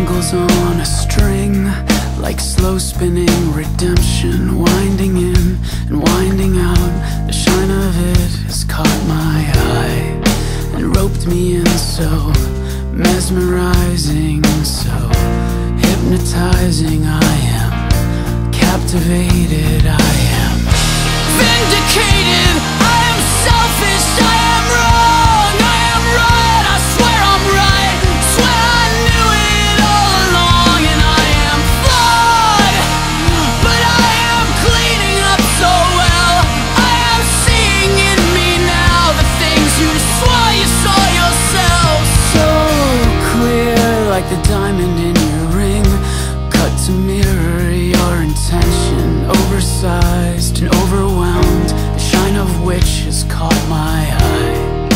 dangles on a string Like slow spinning redemption Winding in and winding out. The shine of it has caught my eye And roped me in so mesmerizing So hypnotizing. I am captivated in your ring. Cut to mirror your intention. Oversized and overwhelmed. The shine of which has caught my eye.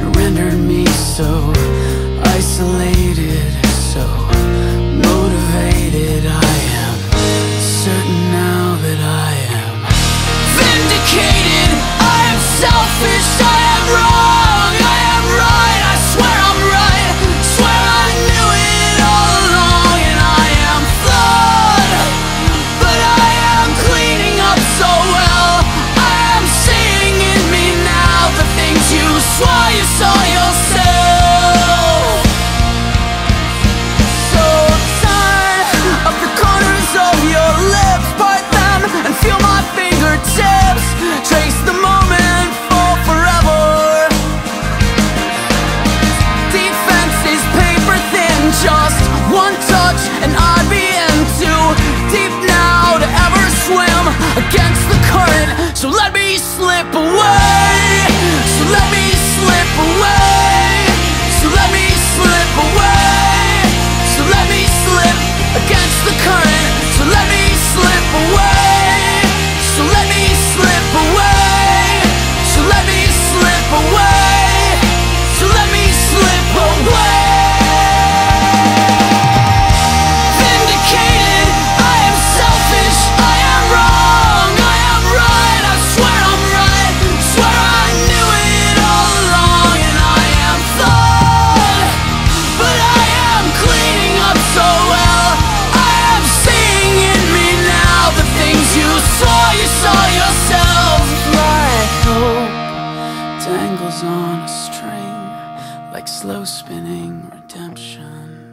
And rendered me so slow spinning redemption.